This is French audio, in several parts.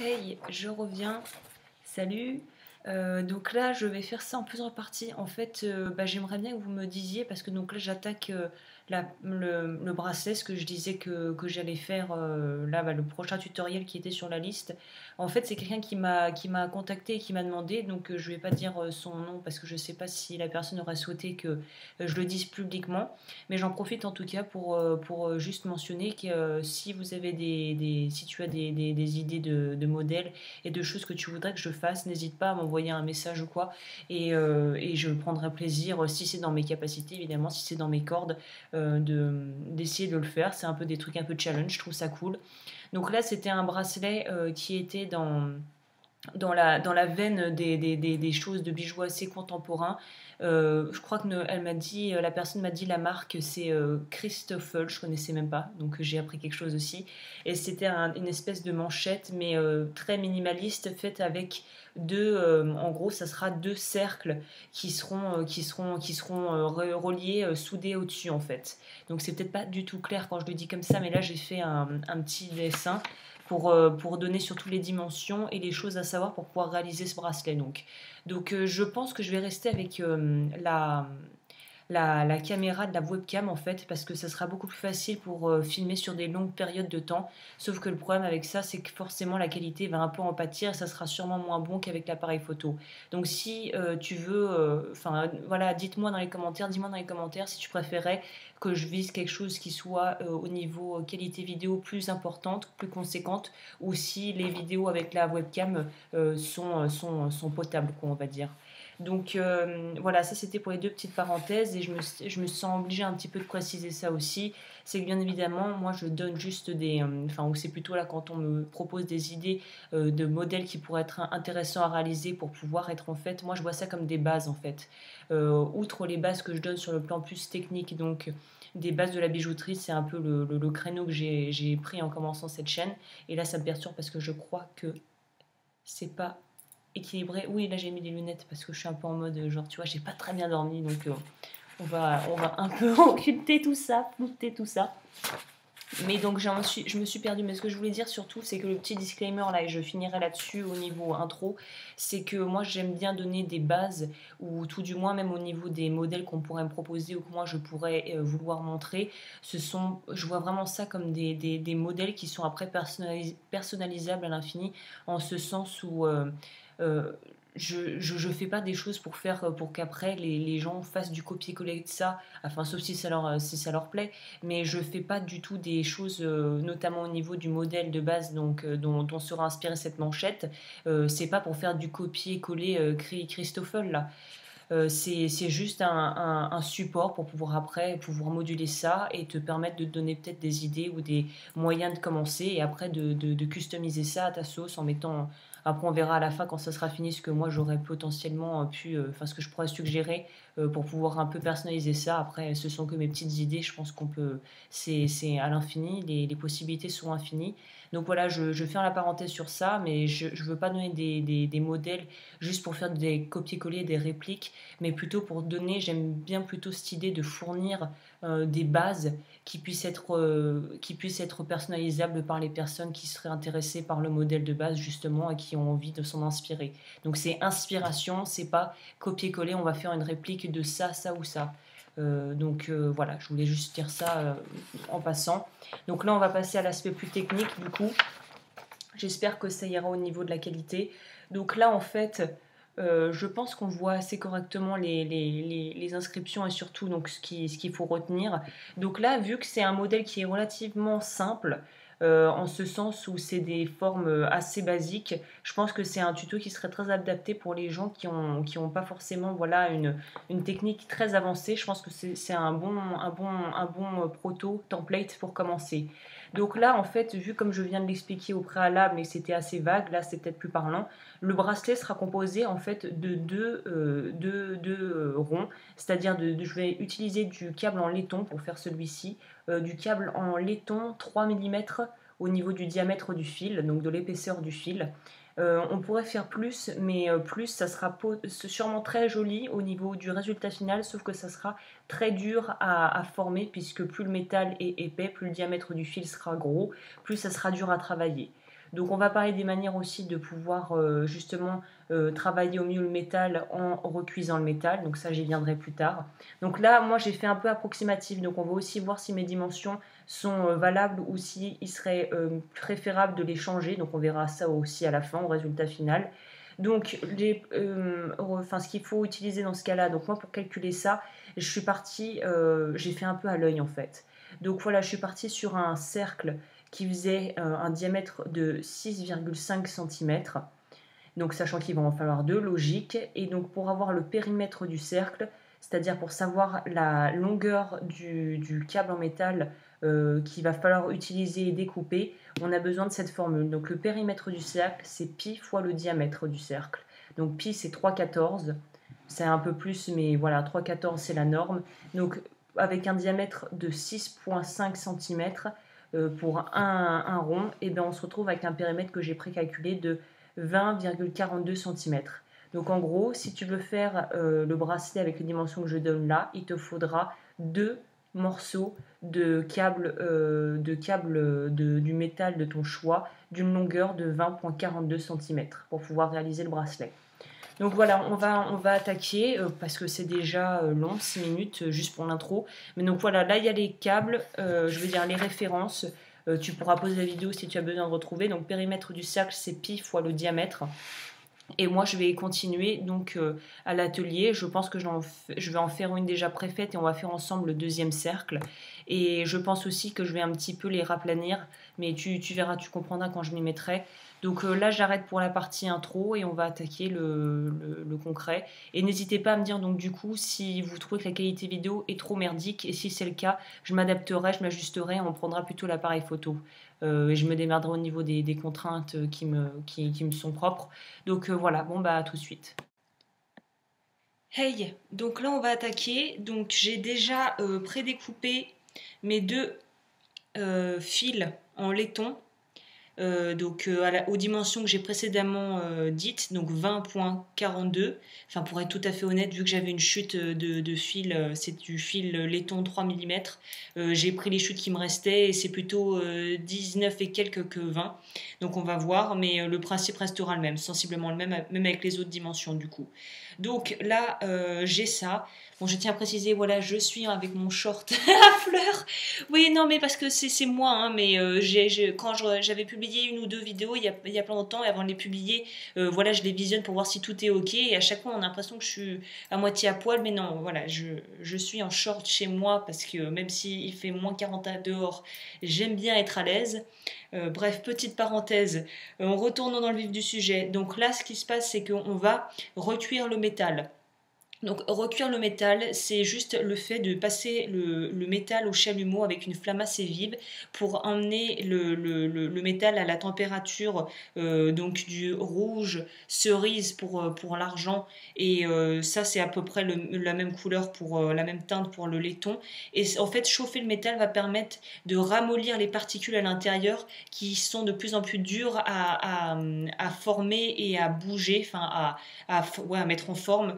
Hey, je reviens. Salut. Euh, donc là, je vais faire ça en plusieurs parties. En fait, euh, bah, j'aimerais bien que vous me disiez, parce que donc là, j'attaque euh, le, bracelet, ce que je disais que, j'allais faire là, bah, le prochain tutoriel qui était sur la liste. En fait, c'est quelqu'un qui m'a contacté et qui m'a demandé, donc je vais pas dire son nom parce que je sais pas si la personne aurait souhaité que je le dise publiquement, mais j'en profite en tout cas pour, pour juste mentionner que si vous avez des, si tu as des, idées de, de modèles et de choses que tu voudrais que je fasse, n'hésite pas à m'envoyer un message ou quoi. Et, euh, et je prendrai plaisir, si c'est dans mes capacités, évidemment, si c'est dans mes cordes, euh, de, d'essayer de le faire. C'est un peu des trucs un peu challenge, je trouve ça cool. Donc là, c'était un bracelet euh, qui était dans dans la, dans la veine des, des, des, choses de bijoux assez contemporains. je crois que elle m'a dit, la personne m'a dit la marque c'est euh, Christoffel, je connaissais même pas, donc j'ai appris quelque chose aussi. Et c'était une espèce de manchette, mais très minimaliste, faite avec deux, euh, en gros, ça sera deux cercles qui seront, euh, qui seront, qui seront euh, reliés, soudés au-dessus en fait. Donc c'est peut-être pas du tout clair quand je le dis comme ça, mais là j'ai fait un, petit dessin pour, pour donner surtout les dimensions et les choses à savoir pour pouvoir réaliser ce bracelet. Donc, donc je pense que je vais rester avec la la, caméra de la webcam en fait parce que ça sera beaucoup plus facile pour euh, filmer sur des longues périodes de temps. Sauf que le problème avec ça, c'est que forcément la qualité va un peu en pâtir et ça sera sûrement moins bon qu'avec l'appareil photo. Donc si euh, tu veux, euh, enfin voilà, dites-moi dans les commentaires, dis-moi dans les commentaires si tu préférais que je vise quelque chose qui soit au niveau qualité vidéo plus importante, plus conséquente, ou si les vidéos avec la webcam sont, sont, sont potables, quoi, on va dire. Donc euh, voilà, ça c'était pour les deux petites parenthèses et je me, je me sens obligée un petit peu de préciser ça aussi. C'est que bien évidemment, moi je donne juste des. Euh, enfin, c'est plutôt là quand on me propose des idées euh, de modèles qui pourraient être intéressants à réaliser pour pouvoir être en fait. Moi je vois ça comme des bases en fait. outre les bases que je donne sur le plan plus technique, donc des bases de la bijouterie, c'est un peu le, le créneau que j'ai pris en commençant cette chaîne. Et là ça me perturbe parce que je crois que c'est pas équilibré. Oui, là j'ai mis des lunettes parce que je suis un peu en mode genre, tu vois, j'ai pas très bien dormi donc euh, on, va, on va un peu occulter tout ça, flouter tout ça. Mais donc suis, je me suis perdue. Mais ce que je voulais dire surtout, c'est que le petit disclaimer là, et je finirai là-dessus au niveau intro, c'est que moi j'aime bien donner des bases, ou tout du moins même au niveau des modèles qu'on pourrait me proposer ou que moi je pourrais euh, vouloir montrer. Ce sont, je vois vraiment ça comme des, des, modèles qui sont après personnalisables à l'infini, en ce sens où... Euh, euh, je, je, fais pas des choses pour faire pour qu'après les, gens fassent du copier-coller de ça, enfin sauf si ça leur leur plaît, mais je fais pas du tout des choses euh, notamment au niveau du modèle de base donc euh, dont, dont, sera inspirée cette manchette, c'est pas pour faire du copier-coller Christoffel là. c'est juste un, support pour pouvoir après pouvoir moduler ça et te permettre de donner peut-être des idées ou des moyens de commencer et après de, de, de customiser ça à ta sauce en mettant après, on verra à la fin quand ça sera fini ce que moi j'aurais potentiellement pu, euh, enfin ce que je pourrais suggérer euh, pour pouvoir un peu personnaliser ça. Après, ce sont que mes petites idées. Je pense qu'on peut, c'est à l'infini. Les, les, possibilités sont infinies. Donc voilà, je, je ferme la parenthèse sur ça, mais je ne veux pas donner des, modèles juste pour faire des copier-coller, des répliques, mais plutôt pour donner, j'aime bien plutôt cette idée de fournir euh, des bases qui puissent, être, euh, qui puissent être personnalisables par les personnes qui seraient intéressées par le modèle de base justement et qui ont envie de s'en inspirer. Donc c'est inspiration, c'est pas copier-coller, on va faire une réplique de ça, ça ou ça. Euh, donc euh, voilà, je voulais juste dire ça euh, en passant. Donc là, on va passer à l'aspect plus technique du coup. J'espère que ça ira au niveau de la qualité. Donc là, en fait, je pense qu'on voit assez correctement les, inscriptions et surtout donc, ce ce qu'il faut retenir. Donc là, vu que c'est un modèle qui est relativement simple, euh, en ce sens où c'est des formes euh, assez basiques. Je pense que c'est un tuto qui serait très adapté pour les gens qui n'ont qui ont pas forcément voilà, une, une technique très avancée. Je pense que c'est un bon, un, bon, un bon euh, proto template pour commencer. Donc là, en fait, vu comme je viens de l'expliquer au préalable, mais c'était assez vague, là c'est peut-être plus parlant, le bracelet sera composé en fait de deux, deux, ronds, c'est-à-dire de, je vais utiliser du câble en laiton pour faire celui-ci, euh, du câble en laiton 3 mm au niveau du diamètre du fil, donc de l'épaisseur du fil. Euh, on pourrait faire plus, mais euh, plus, ça sera sûrement très joli au niveau du résultat final, sauf que ça sera très dur à, former, puisque plus le métal est épais, plus le diamètre du fil sera gros, plus ça sera dur à travailler. Donc on va parler des manières aussi de pouvoir euh, justement euh, travailler au mieux le métal en recuisant le métal. Donc ça j'y viendrai plus tard. Donc là moi j'ai fait un peu approximatif. Donc on va aussi voir si mes dimensions sont euh, valables ou s'il il serait préférable de les changer. Donc on verra ça aussi à la fin, au résultat final. Donc, les, ce qu'il faut utiliser dans ce cas-là, donc moi pour calculer ça, je suis partie, j'ai fait un peu à l'œil en fait. Donc voilà, je suis partie sur un cercle qui faisait euh, un diamètre de 6,5 cm. Donc sachant qu'il va en falloir deux, logique. Et donc pour avoir le périmètre du cercle, c'est-à-dire pour savoir la longueur du, câble en métal euh, qu'il va falloir utiliser et découper, on a besoin de cette formule. Donc le périmètre du cercle, c'est pi fois le diamètre du cercle. Donc pi, c'est 3,14. C'est un peu plus, mais voilà, 3,14 c'est la norme. Donc avec un diamètre de 6,5 cm, pour un, rond, et bien on se retrouve avec un périmètre que j'ai précalculé de 20,42 cm. Donc en gros, si tu veux faire euh, le bracelet avec les dimensions que je donne là, il te faudra deux morceaux de câble, euh, de câble du métal de ton choix d'une longueur de 20,42 cm pour pouvoir réaliser le bracelet. Donc voilà, on va, attaquer euh, parce que c'est déjà euh, long, 6 minutes euh, juste pour l'intro. Mais donc voilà, là il y a les câbles, je veux dire les références. tu pourras poser la vidéo si tu as besoin de retrouver. Donc périmètre du cercle, c'est pi fois le diamètre. Et moi, je vais continuer donc à l'atelier. Je pense que je vais en faire une déjà préfaite et on va faire ensemble le deuxième cercle. Et je pense aussi que je vais un petit peu les raplanir. Mais tu, tu verras, tu comprendras quand je m'y mettrai. Donc euh, là, j'arrête pour la partie intro et on va attaquer le, concret. Et n'hésitez pas à me dire donc du coup si vous trouvez que la qualité vidéo est trop merdique et si c'est le cas, je m'adapterai, je m'ajusterai, on prendra plutôt l'appareil photo. Euh, et je me démerderai au niveau des, contraintes qui me, sont propres. Donc euh, voilà, bon bah à tout de suite. Hey, donc là on va attaquer. Donc j'ai déjà prédécoupé mes deux fils en laiton euh, donc euh, aux dimensions que j'ai précédemment euh, dites, donc 20.42. Enfin, pour être tout à fait honnête, vu que j'avais une chute de, fil, c'est du fil laiton 3 mm, j'ai pris les chutes qui me restaient et c'est plutôt 19 et quelques que 20. Donc on va voir, mais le principe restera le même, sensiblement le même, même avec les autres dimensions du coup. Donc là, j'ai ça. Bon, je tiens à préciser, voilà, je suis avec mon short à fleurs. Oui, non, mais parce que c'est moi, hein, mais euh, quand j'avais publié une ou deux vidéos il y a, il y a plein de temps, et avant de les publier, euh, voilà, je les visionne pour voir si tout est ok. Et à chaque fois, on a l'impression que je suis à moitié à poil, mais non, voilà, je, je suis en short chez moi parce que même s'il fait moins 40 dehors, j'aime bien être à l'aise. Euh, bref, petite parenthèse, on retourne dans le vif du sujet. Donc là, ce qui se passe, c'est qu'on va recuire le métal. Donc recuire le métal, c'est juste le fait de passer le, métal au chalumeau avec une flamme assez vive pour emmener le, métal à la température euh, donc du rouge cerise pour, euh, l'argent. Et euh, ça c'est à peu près la même couleur pour la même teinte pour le laiton. Et en fait chauffer le métal va permettre de ramollir les particules à l'intérieur qui sont de plus en plus dures à, former et à bouger, enfin à, mettre en forme,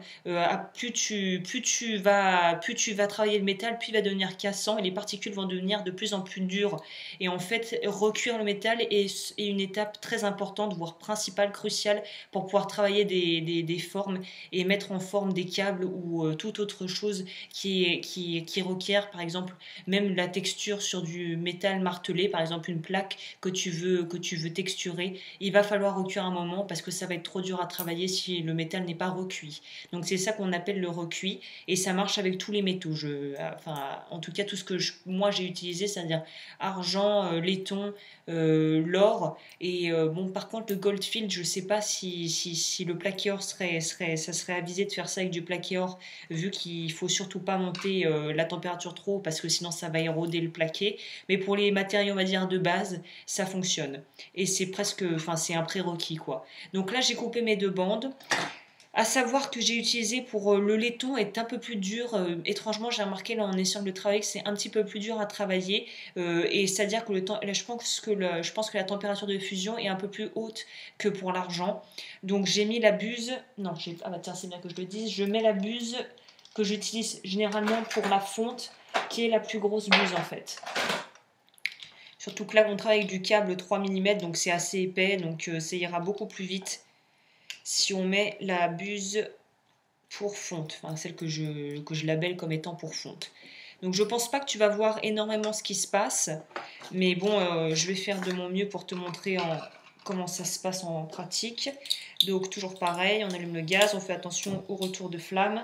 plus tu, plus tu vas, plus tu vas travailler le métal, plus il va devenir cassant et les particules vont devenir de plus en plus dures. Et en fait, recuire le métal est, une étape très importante, voire principale, cruciale pour pouvoir travailler des, formes et mettre en forme des câbles ou euh, toute autre chose qui, qui, qui requiert, par exemple, même la texture sur du métal martelé, par exemple une plaque que tu veux, que tu veux texturer. Il va falloir recuire un moment parce que ça va être trop dur à travailler si le métal n'est pas recuit. Donc c'est ça qu'on appelle le recuit et ça marche avec tous les métaux. Je, enfin, en tout cas, tout ce que moi j'ai utilisé, c'est-à-dire argent, euh, laiton, euh, l'or et euh, bon, par contre, le goldfield, je sais pas si, si, si, le plaqué-or serait, serait, ça serait avisé de faire ça avec du plaqué-or, vu qu'il faut surtout pas monter la température trop parce que sinon ça va éroder le plaqué. Mais pour les matériaux, on va dire de base, ça fonctionne et c'est presque, enfin, c'est un prérequis quoi. Donc là, j'ai coupé mes deux bandes. À savoir que j'ai utilisé pour euh, le laiton est un peu plus dur. Euh, étrangement, j'ai remarqué là en essayant de le travailler que c'est un petit peu plus dur à travailler. Euh, et c'est-à-dire que le temps, je pense que la température de fusion est un peu plus haute que pour l'argent. Donc j'ai mis la buse. Non, ah bah tiens, c'est bien que je le dise. Je mets la buse que j'utilise généralement pour la fonte, qui est la plus grosse buse en fait. Surtout que là, on travaille du câble 3 mm, donc c'est assez épais, donc ça ira beaucoup plus vite si on met la buse pour fonte, enfin celle que je, que labelle comme étant pour fonte. Donc je pense pas que tu vas voir énormément ce qui se passe, mais bon, euh, je vais faire de mon mieux pour te montrer en, comment ça se passe en pratique. Donc toujours pareil, on allume le gaz, on fait attention au retour de flamme.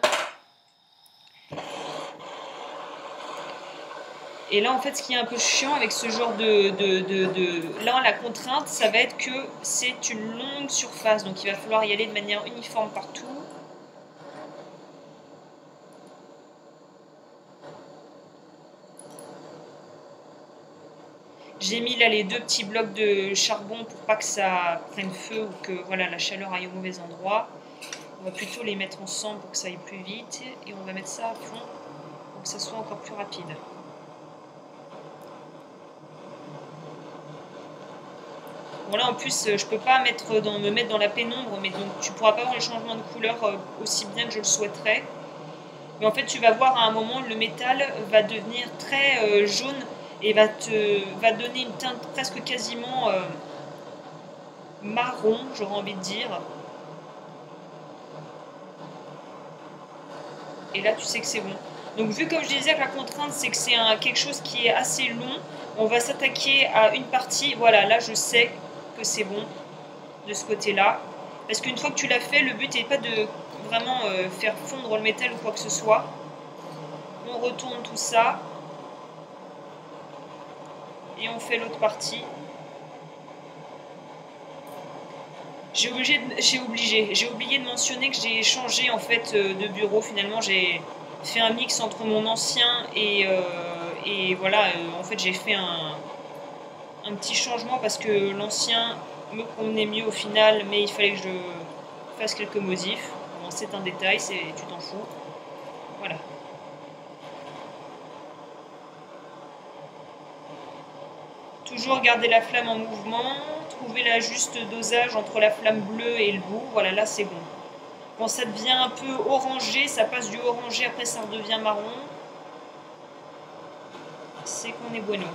Et là, en fait, ce qui est un peu chiant avec ce genre de, de, de, Là, la contrainte, ça va être que c'est une longue surface. Donc, il va falloir y aller de manière uniforme partout. J'ai mis là les deux petits blocs de charbon pour pas que ça prenne feu ou que voilà, la chaleur aille au mauvais endroit. On va plutôt les mettre ensemble pour que ça aille plus vite et on va mettre ça à fond pour que ça soit encore plus rapide. Bon là en plus euh, je peux pas dans, me mettre dans la pénombre mais donc tu pourras pas voir les changements de couleur euh, aussi bien que je le souhaiterais. Mais en fait tu vas voir à un moment le métal va devenir très euh, jaune et va te va donner une teinte presque quasiment euh, marron, j'aurais envie de dire. Et là, tu sais que c'est bon. Donc, vu comme je disais que la contrainte, c'est que c'est quelque chose qui est assez long, on va s'attaquer à une partie. Voilà, là, je sais c'est bon de ce côté-là. Parce qu'une fois que tu l'as fait, le but n'est pas de vraiment euh, faire fondre le métal ou quoi que ce soit. On retourne tout ça et on fait l'autre partie. J'ai obligé, j'ai obligé, j'ai oublié de mentionner que j'ai changé en fait euh, de bureau. Finalement, j'ai fait un mix entre mon ancien et, euh, voilà. En fait, j'ai fait un, un petit changement parce que l'ancien me convenait mieux au final, mais il fallait que je fasse quelques modifs. C'est un détail, c'est tu t'en fous. Voilà. Toujours garder la flamme en mouvement, trouver la juste dosage entre la flamme bleue et le bout. Voilà, là c'est bon. Quand ça devient un peu orangé, ça passe du orangé, après ça redevient marron. C'est qu'on est bueno.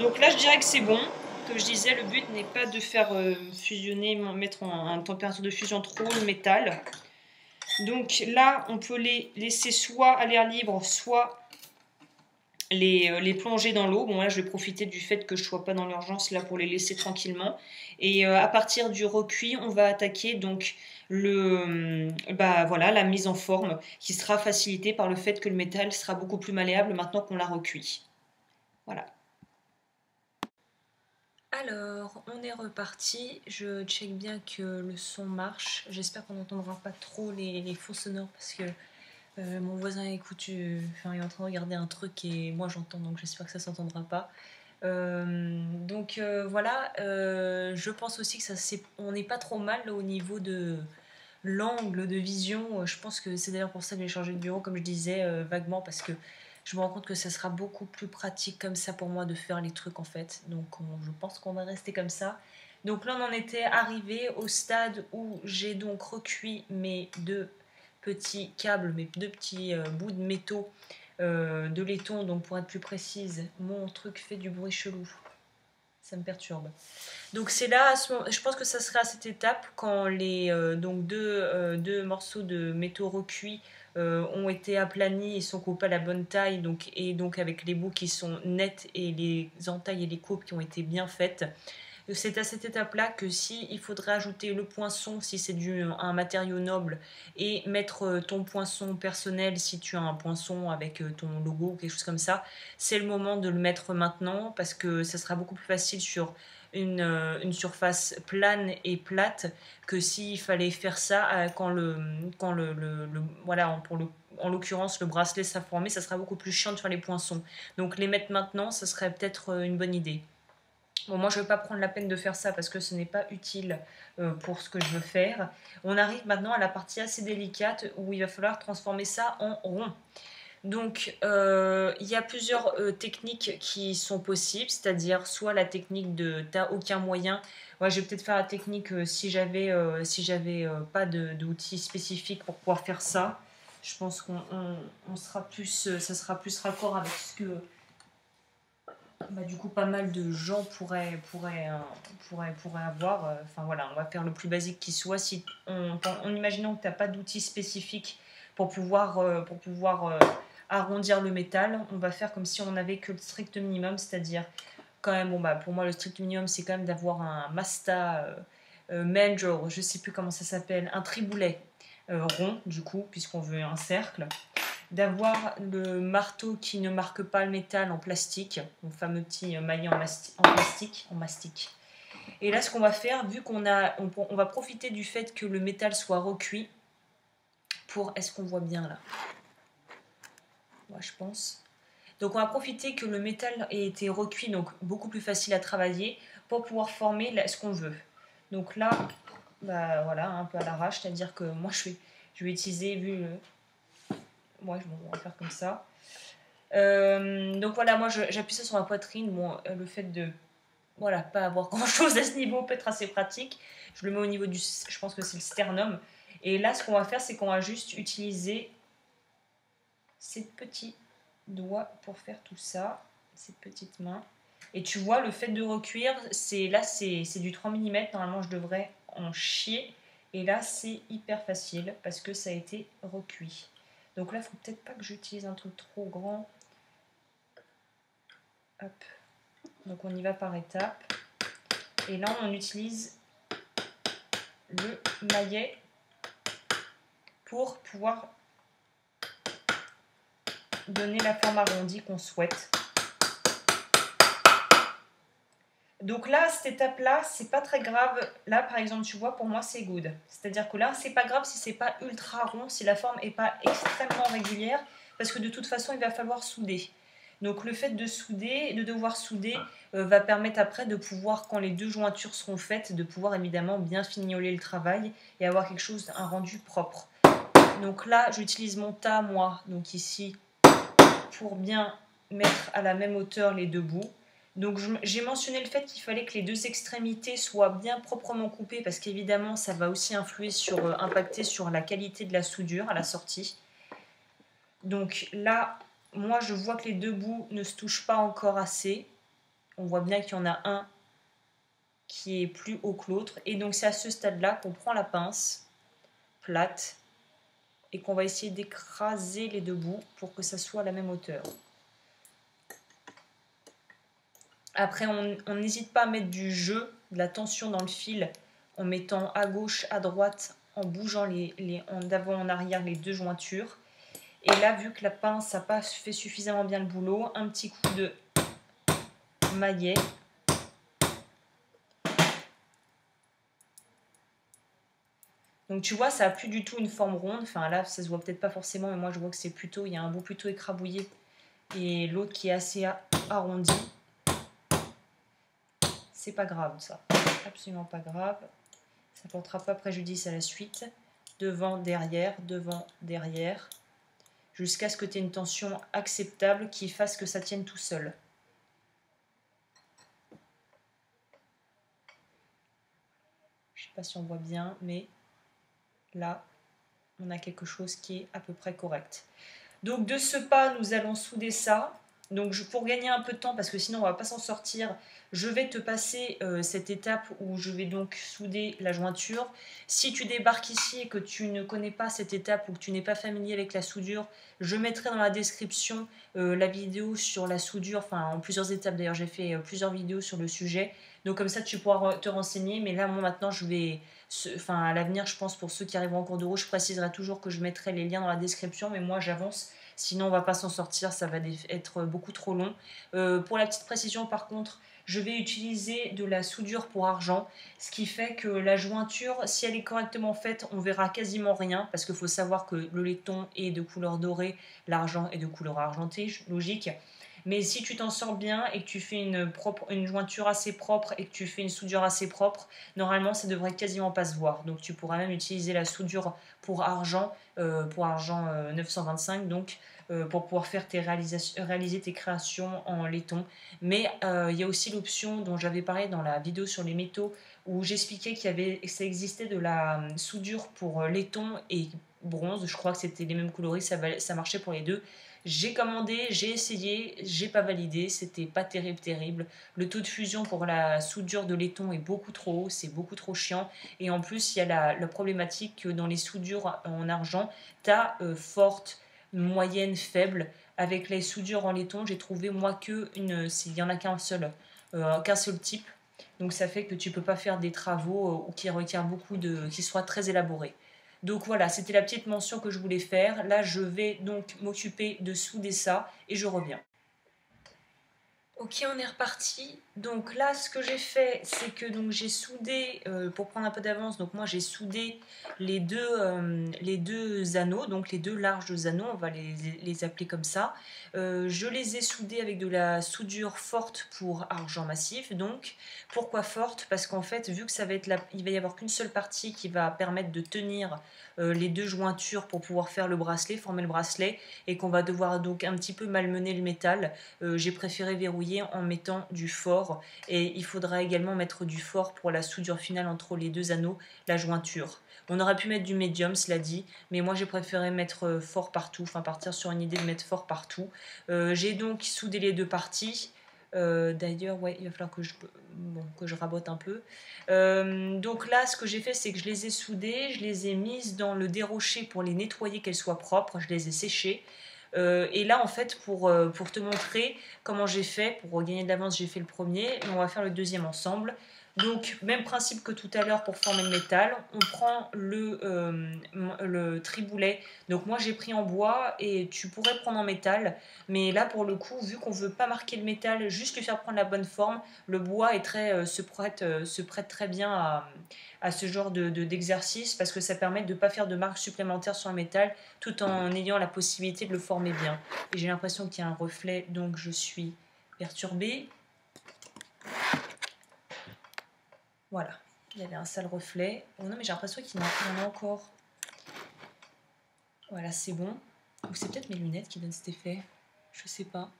Donc là, je dirais que c'est bon. Comme je disais, le but n'est pas de faire euh, fusionner, mettre en, température de fusion trop le métal. Donc là, on peut les laisser soit à l'air libre, soit les, euh, plonger dans l'eau. Bon, là, je vais profiter du fait que je ne sois pas dans l'urgence là pour les laisser tranquillement. Et euh, à partir du recuit, on va attaquer donc le, bah, voilà, la mise en forme qui sera facilitée par le fait que le métal sera beaucoup plus malléable maintenant qu'on l'a recuit. Voilà. Alors, on est reparti. Je check bien que le son marche. J'espère qu'on n'entendra pas trop les, les faux sonores parce que euh, mon voisin écoute, euh, il est en train de regarder un truc et moi j'entends, donc j'espère que ça s'entendra pas. Euh, donc voilà, je pense aussi que ça on n'est pas trop mal au niveau de l'angle de vision. Je pense que c'est d'ailleurs pour ça que j'ai changé de bureau, comme je disais vaguement, parce que je me rends compte que ça sera beaucoup plus pratique comme ça pour moi de faire les trucs en fait. Donc je pense qu'on va rester comme ça. Donc là on en était arrivé au stade où j'ai donc recuit mes deux petits câbles, mes deux petits euh, bouts de métaux euh, de laiton. Donc pour être plus précise, mon truc fait du bruit chelou. Ça me perturbe. Donc c'est là, je pense que ça sera à cette étape quand les euh, donc deux, morceaux de métaux recuits ont été aplanis et sont coupés à la bonne taille, donc, et donc avec les bouts qui sont nets et les entailles et les coupes qui ont été bien faites. C'est à cette étape-là que si il faudrait ajouter le poinçon si c'est un matériau noble et mettre euh, ton poinçon personnel si tu as un poinçon avec euh, ton logo ou quelque chose comme ça, c'est le moment de le mettre maintenant parce que ça sera beaucoup plus facile sur une, euh, une, surface plane et plate que s'il fallait faire ça quand le, quand le, le, voilà en l'occurrence le bracelet sera formé, ça sera beaucoup plus chiant de faire les poinçons. Donc les mettre maintenant, ça serait peut-être une bonne idée. Bon, moi, je ne vais pas prendre la peine de faire ça parce que ce n'est pas utile euh, pour ce que je veux faire. On arrive maintenant à la partie assez délicate où il va falloir transformer ça en rond. Donc, euh, il y a plusieurs euh, techniques qui sont possibles, c'est-à-dire soit la technique de « t'as aucun moyen ». Moi, je vais peut-être faire la technique si j'avais si j'avais pas d'outils spécifiques pour pouvoir faire ça. Je pense qu'on on, sera plus, ça sera plus raccord avec ce que bah, du coup pas mal de gens pourraient, pourraient, euh, pourraient, pourraient avoir. Euh, enfin voilà, on va faire le plus basique qui soit. Si on, en imaginant que tu n'as pas d'outils spécifiques pour pouvoir, euh, pour pouvoir arrondir le métal, on va faire comme si on n'avait que le strict minimum, c'est-à-dire quand même, bon bah pour moi le strict minimum c'est quand même d'avoir un Masta Mandrel, je sais plus comment ça s'appelle, un triboulet rond du coup, puisqu'on veut un cercle d'avoir le marteau qui ne marque pas le métal en plastique, le fameux petit maillet en, plastique, en mastic. Et là, ce qu'on va faire, vu qu'on on, va profiter du fait que le métal soit recuit, pour, est-ce qu'on voit bien là? Je pense. Donc, on va profiter que le métal ait été recuit, donc beaucoup plus facile à travailler, pour pouvoir former ce qu'on veut. Donc là, bah voilà, un peu à l'arrache, c'est-à-dire que moi, je vais, je vais utiliser, vu le, moi, on va faire comme ça. Euh, donc voilà, moi j'appuie ça sur ma poitrine. Bon, le fait de voilà, pas avoir grand chose à ce niveau peut être assez pratique. Je le mets au niveau du. Je pense que c'est le sternum. Et là, ce qu'on va faire, c'est qu'on va juste utiliser ces petits doigts pour faire tout ça, ces petites mains. Et tu vois, le fait de recuire, là, c'est du 3 mm. Normalement, je devrais en chier. Et là, c'est hyper facile parce que ça a été recuit. Donc là, il faut peut-être pas que j'utilise un truc trop grand. Hop. Donc on y va par étapes. Et là, on utilise le maillet pour pouvoir donner la forme arrondie qu'on souhaite. Donc là, cette étape-là, c'est pas très grave. Là, par exemple, tu vois, pour moi, c'est good. C'est-à-dire que là, c'est pas grave si c'est pas ultra rond, si la forme est pas extrêmement régulière, parce que de toute façon, il va falloir souder. Donc le fait de souder, de devoir souder, euh, va permettre après de pouvoir, quand les deux jointures seront faites, de pouvoir évidemment bien fignoler le travail et avoir quelque chose, un rendu propre. Donc là, j'utilise mon tas, moi, donc ici, pour bien mettre à la même hauteur les deux bouts. Donc j'ai mentionné le fait qu'il fallait que les deux extrémités soient bien proprement coupées parce qu'évidemment ça va aussi influer sur, euh, impacter sur la qualité de la soudure à la sortie. Donc là, moi je vois que les deux bouts ne se touchent pas encore assez. On voit bien qu'il y en a un qui est plus haut que l'autre. Et donc c'est à ce stade-là qu'on prend la pince plate et qu'on va essayer d'écraser les deux bouts pour que ça soit à la même hauteur. Après, on n'hésite pas à mettre du jeu, de la tension dans le fil, en mettant à gauche, à droite, en bougeant les, en en arrière les deux jointures. Et là, vu que la pince n'a pas fait suffisamment bien le boulot, un petit coup de maillet. Donc tu vois, ça a plus du tout une forme ronde. Enfin là, ça se voit peut-être pas forcément, mais moi je vois que c'est plutôt, il y a un bout plutôt écrabouillé et l'autre qui est assez arrondi c'est pas grave ça. Absolument pas grave. Ça portera pas préjudice à la suite. Devant, derrière, devant, derrière. Jusqu'à ce que tu aies une tension acceptable qui fasse que ça tienne tout seul. Je sais pas si on voit bien, mais là, on a quelque chose qui est à peu près correct. Donc de ce pas, nous allons souder ça. Donc pour gagner un peu de temps, parce que sinon on va pas s'en sortir, je vais te passer euh, cette étape où je vais donc souder la jointure. Si tu débarques ici et que tu ne connais pas cette étape ou que tu n'es pas familier avec la soudure, je mettrai dans la description euh, la vidéo sur la soudure, enfin en plusieurs étapes d'ailleurs, j'ai fait euh, plusieurs vidéos sur le sujet. Donc comme ça tu pourras te renseigner, mais là moi maintenant je vais, enfin à l'avenir je pense pour ceux qui arriveront en cours de route, je préciserai toujours que je mettrai les liens dans la description, mais moi j'avance Sinon, on va pas s'en sortir, ça va être beaucoup trop long. Pour la petite précision, par contre, je vais utiliser de la soudure pour argent, ce qui fait que la jointure, si elle est correctement faite, on verra quasiment rien, parce qu'il faut savoir que le laiton est de couleur dorée, l'argent est de couleur argentée, logique. Mais si tu t'en sors bien et que tu fais une, propre, jointure assez propre et que tu fais une soudure assez propre, normalement ça devrait quasiment pas se voir. Donc tu pourras même utiliser la soudure pour argent, euh, pour argent 925, euh, donc euh, pour pouvoir faire réaliser tes créations en laiton. Mais il y a aussi l'option dont j'avais parlé dans la vidéo sur les métaux où j'expliquais qu'il ça existait de la soudure pour laiton et bronze. Je crois que c'était les mêmes coloris, ça marchait pour les deux. J'ai commandé, j'ai essayé, j'ai pas validé, c'était pas terrible, terrible. Le taux de fusion pour la soudure de laiton est beaucoup trop haut, c'est beaucoup trop chiant. Et en plus, il y a la, problématique que dans les soudures en argent, tu as euh, forte, moyenne, faible. Avec les soudures en laiton, j'ai trouvé moi que une, il y en a qu'un seul, euh, qu'un seul type. Donc ça fait que tu peux pas faire des travaux euh, qui requièrent beaucoup qui soient très élaborés. Donc voilà, c'était la petite mention que je voulais faire. Là, je vais donc m'occuper de souder ça et je reviens. Ok, on est reparti. Donc là, ce que j'ai fait, c'est que donc j'ai soudé, euh, pour prendre un peu d'avance, donc moi j'ai soudé les deux, euh, anneaux, donc les deux larges anneaux, on va les, appeler comme ça. Euh, je les ai soudés avec de la soudure forte pour argent massif. Donc, pourquoi forte? Parce qu'en fait, vu que ça va être il va y avoir qu'une seule partie qui va permettre de tenir les deux jointures pour pouvoir faire le bracelet, former le bracelet, et qu'on va devoir donc un petit peu malmener le métal, j'ai préféré verrouiller en mettant du fort et il faudra également mettre du fort pour la soudure finale entre les deux anneaux, la jointure. On aurait pu mettre du médium, cela dit, mais moi j'ai préféré mettre euh, fort partout, enfin partir sur une idée de mettre fort partout. Euh, j'ai donc soudé les deux parties. Euh, d'ailleurs, ouais, il va falloir que je, que je rabote un peu. donc là, ce que j'ai fait, c'est que je les ai soudées, je les ai mises dans le dérocher pour les nettoyer, qu'elles soient propres, je les ai séchées. Euh, et là, en fait, pour, euh, pour te montrer comment j'ai fait, pour gagner de l'avance, j'ai fait le premier, et on va faire le deuxième ensemble. Donc, même principe que tout à l'heure pour former le métal. On prend le, euh, le triboulet. Donc, moi, j'ai pris en bois et tu pourrais prendre en métal. Mais là, pour le coup, vu qu'on veut pas marquer le métal, juste lui faire prendre la bonne forme, le bois est très, se, prête, se prête très bien à, à ce genre de, d'exercice parce que ça permet de ne pas faire de marques supplémentaires sur le métal tout en ayant la possibilité de le former bien. Et j'ai l'impression qu'il y a un reflet, donc je suis perturbée. Voilà, il y avait un sale reflet. Oh non, mais j'ai l'impression qu'il y en a encore. Voilà, c'est bon. Ou c'est peut-être mes lunettes qui donnent cet effet. Je sais pas.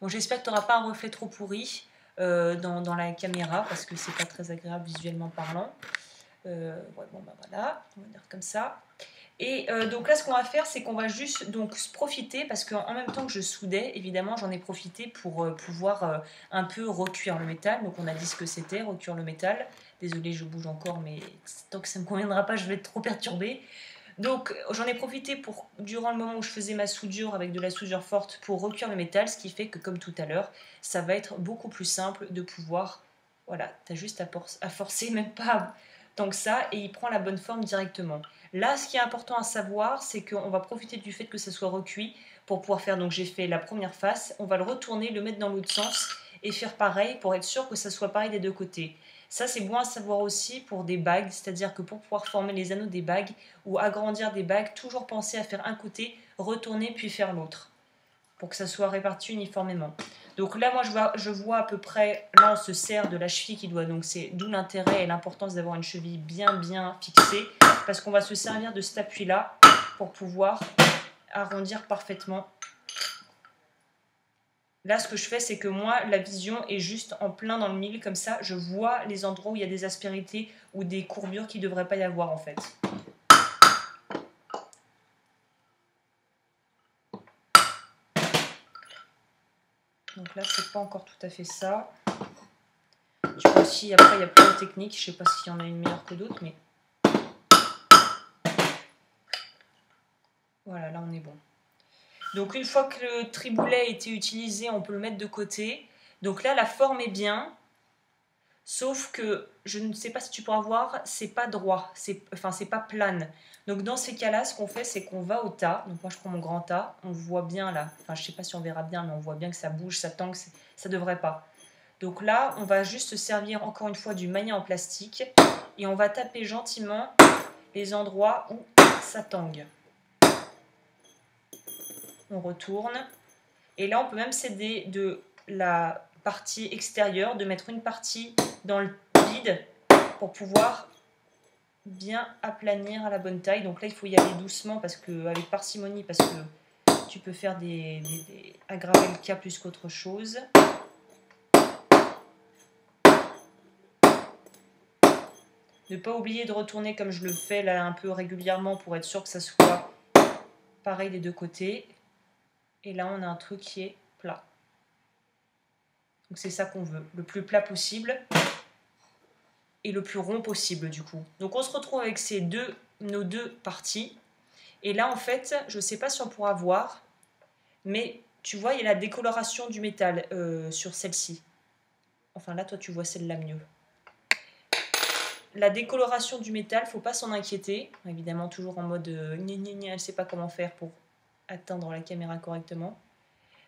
Bon, j'espère que tu n'auras pas un reflet trop pourri euh, dans, dans, la caméra parce que c'est pas très agréable visuellement parlant. Euh, bon, bah voilà, on va dire comme ça. Et euh, donc là, ce qu'on va faire, c'est qu'on va juste donc profiter, parce qu'en même temps que je soudais, évidemment, j'en ai profité pour euh, pouvoir un peu recuire le métal. Donc on a dit ce que c'était, recuire le métal. Désolée, je bouge encore, mais tant que ça ne me conviendra pas, je vais être trop perturbée. Donc j'en ai profité pour, durant le moment où je faisais ma soudure avec de la soudure forte pour recuire le métal, ce qui fait que comme tout à l'heure, ça va être beaucoup plus simple de pouvoir, voilà, tu as juste à, à forcer, même pas tant que ça et il prend la bonne forme directement. Là, ce qui est important à savoir, c'est qu'on va profiter du fait que ça soit recuit pour pouvoir faire, donc j'ai fait la première face, on va le retourner, le mettre dans l'autre sens et faire pareil pour être sûr que ça soit pareil des deux côtés. Ça, c'est bon à savoir aussi pour des bagues, c'est-à-dire que pour pouvoir former les anneaux des bagues ou agrandir des bagues, toujours penser à faire un côté, retourner puis faire l'autre pour que ça soit réparti uniformément. Donc là, moi, je vois, je vois à peu près, là, on se sert de la cheville qui doit, donc c'est d'où l'intérêt et l'importance d'avoir une cheville bien, bien fixée, parce qu'on va se servir de cet appui-là pour pouvoir arrondir parfaitement. Là, ce que je fais, c'est que moi, la vision est juste en plein dans le mille, comme ça, je vois les endroits où il y a des aspérités ou des courbures qui ne devraient pas y avoir, en fait. Donc là, c'est pas encore tout à fait ça. Tu vois aussi, après, il y a plein de techniques. Je sais pas s'il y en a une meilleure que d'autres, mais... Voilà, là, on est bon. Donc, une fois que le triboulet a été utilisé, on peut le mettre de côté. Donc là, la forme est bien. Sauf que, je ne sais pas si tu pourras voir, c'est pas droit. C'est, enfin, c'est pas plane. Donc dans ces cas-là, ce qu'on fait, c'est qu'on va au tas. Donc moi, je prends mon grand tas. On voit bien là. Enfin, je sais pas si on verra bien, mais on voit bien que ça bouge, ça tangue. Ça devrait pas. Donc là, on va juste se servir encore une fois du maillet en plastique et on va taper gentiment les endroits où ça tangue. On retourne. Et là, on peut même s'aider de la partie extérieure, de mettre une partie dans le vide pour pouvoir bien aplanir à la bonne taille. Donc là, il faut y aller doucement parce que avec parcimonie parce que tu peux faire des, aggraver le cas plus qu'autre chose. Ne pas oublier de retourner comme je le fais là un peu régulièrement pour être sûr que ça soit pareil des deux côtés. Et là, on a un truc qui est plat. Donc c'est ça qu'on veut, le plus plat possible et le plus rond possible du coup. Donc on se retrouve avec ces deux, nos deux parties. Et là en fait, je ne sais pas si on pourra voir, mais tu vois, il y a la décoloration du métal euh, sur celle-ci. Enfin là, toi tu vois celle-là mieux. La décoloration du métal, faut pas s'en inquiéter. Évidemment, toujours en mode euh, elle ne sait pas comment faire pour atteindre la caméra correctement.